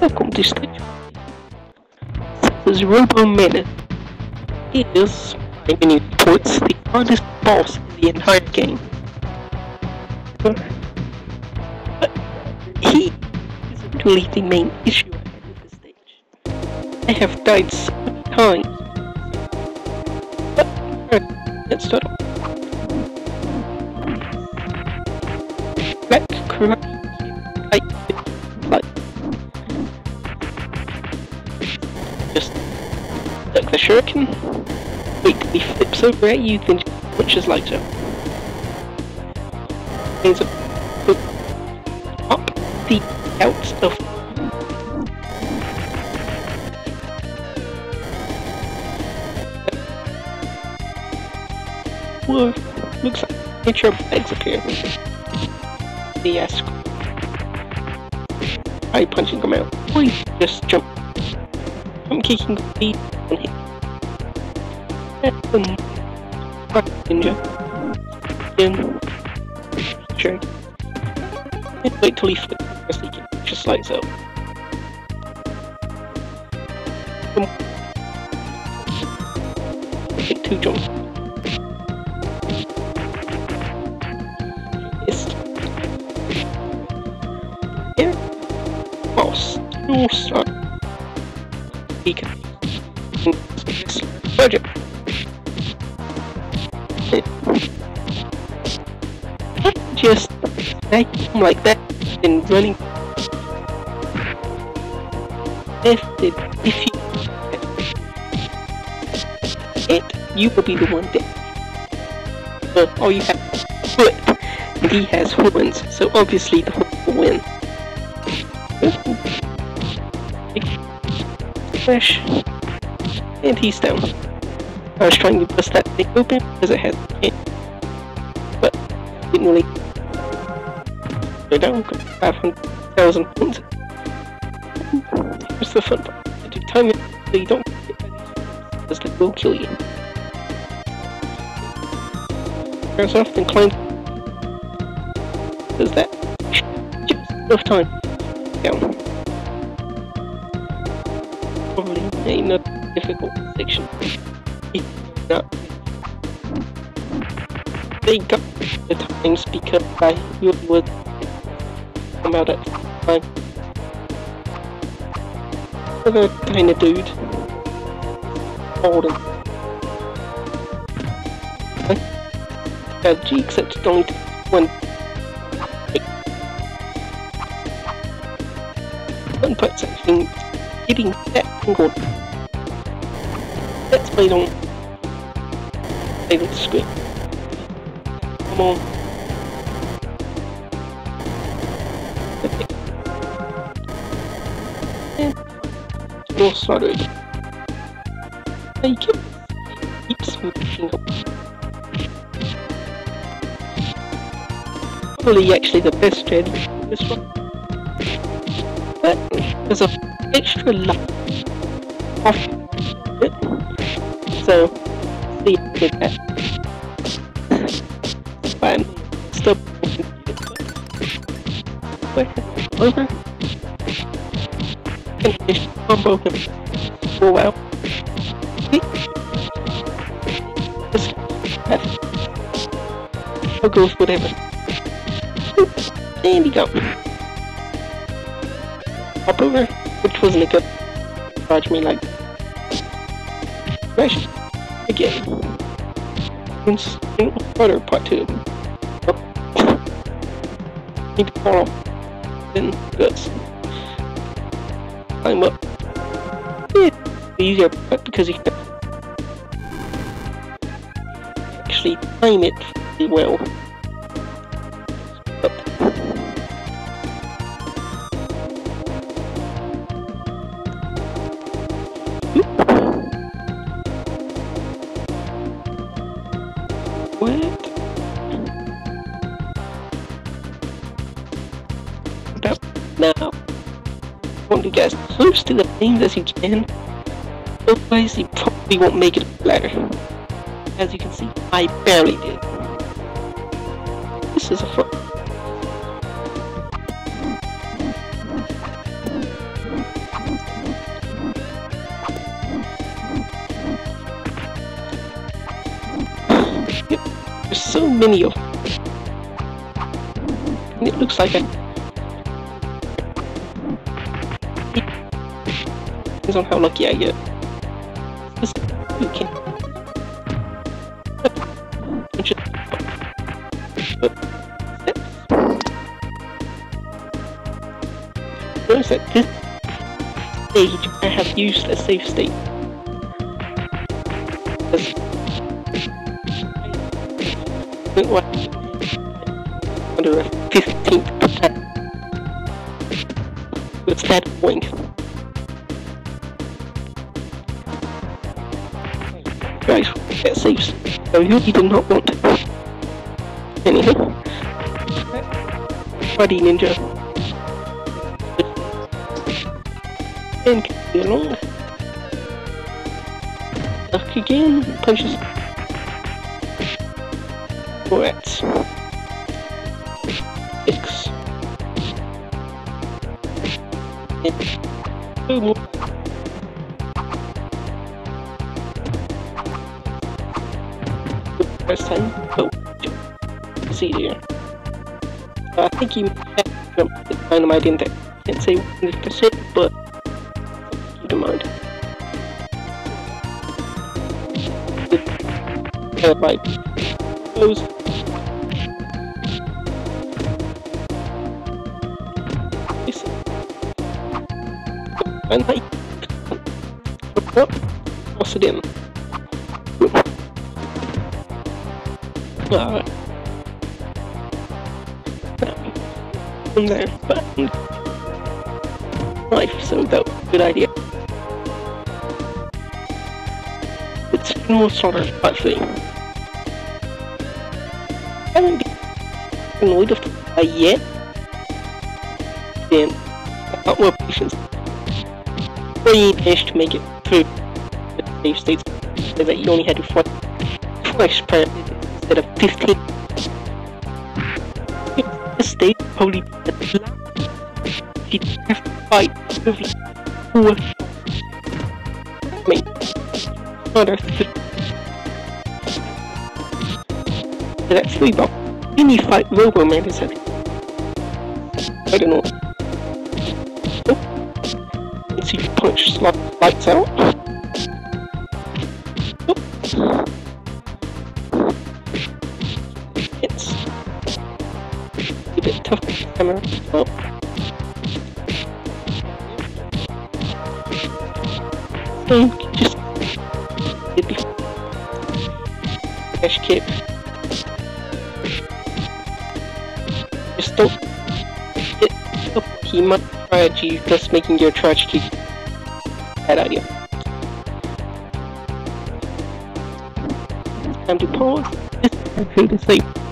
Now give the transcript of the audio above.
Welcome to stage This is Robo-Manus. He is, by many reports, the hardest boss in the entire game. But he isn't really the main issue with this stage. I have died so many times. But, let's start off. Black Crush, I just duck the shuriken, he flips over at you, then just switches lights up. Means put up the out stuff. Whoa, looks like nature legs appear. Yes. I punching him out. Please just jump. I'm kicking the him. Um, and rock ninja. Again. Sure. And wait till he flips so he just lights. Take two jumps. Yes. Yeah. Oh, Boss. You'll start. He can. Budget. Just make him like that and running. If it, if you it, you will be the one dead. But all you have is foot, he has horns, so obviously the horn will win. Flash, and he's down. I was trying to bust that thing open because it has a but didn't really. They're down 500,000 points. Here's the fun part. If you time it so you don't get by these because they will kill you. Turns off, and climb. Does that? Just enough time. Down. Probably a not difficult section. They got the times because I would come out at time. Other kind of dude. Old and strategy, except only one one part section getting that angled. Let's play on play the script. Come on. More slaughter. I keep keeps moving. Probably actually the best for this one. But there's a extra luck. So see if that. Fine. Still over. Finish combo him. Oh wow. Just I'll go with whatever. And he. Hop over, which was like a charge me like Crash again. Since Water Part 2. Need to fall off. Then guts. Climb up. The easier part because you can actually time it pretty well. Now, I want to get as close to the plane as you can, otherwise you probably won't make it up. As you can see, I barely did. This is a fun. There's so many of them. It looks like I depends on how lucky I get. You can stage I have used a save state. Under a 15th percent with that point. Guys, that saves. I really do not want. Anyhow. Buddy Ninja. And be along. Duck again, punches. Rats. First time. Oh, see there. I think he dynamite in there. Can't say 100%, but keep in mind. The uh, And I what? What's it in? Alright. From there, but life, so that was a good idea. It's more sort of a thing. I haven't been annoyed of the guy yet. Then, a lot more patience. Before you managed to make it through the states, so that you only had to fight twice per instead of 15. This state probably the last. You have to fight every four. Mean, another three. That's three, but any fight Robo-Manus at. I don't know. Punch slot lights out. Oh. It's a bit tough the camera. Oh. So, just it'd be dash. Just don't hit up. He might try you, making your charge Bad idea. Time to pause. Okay, to save.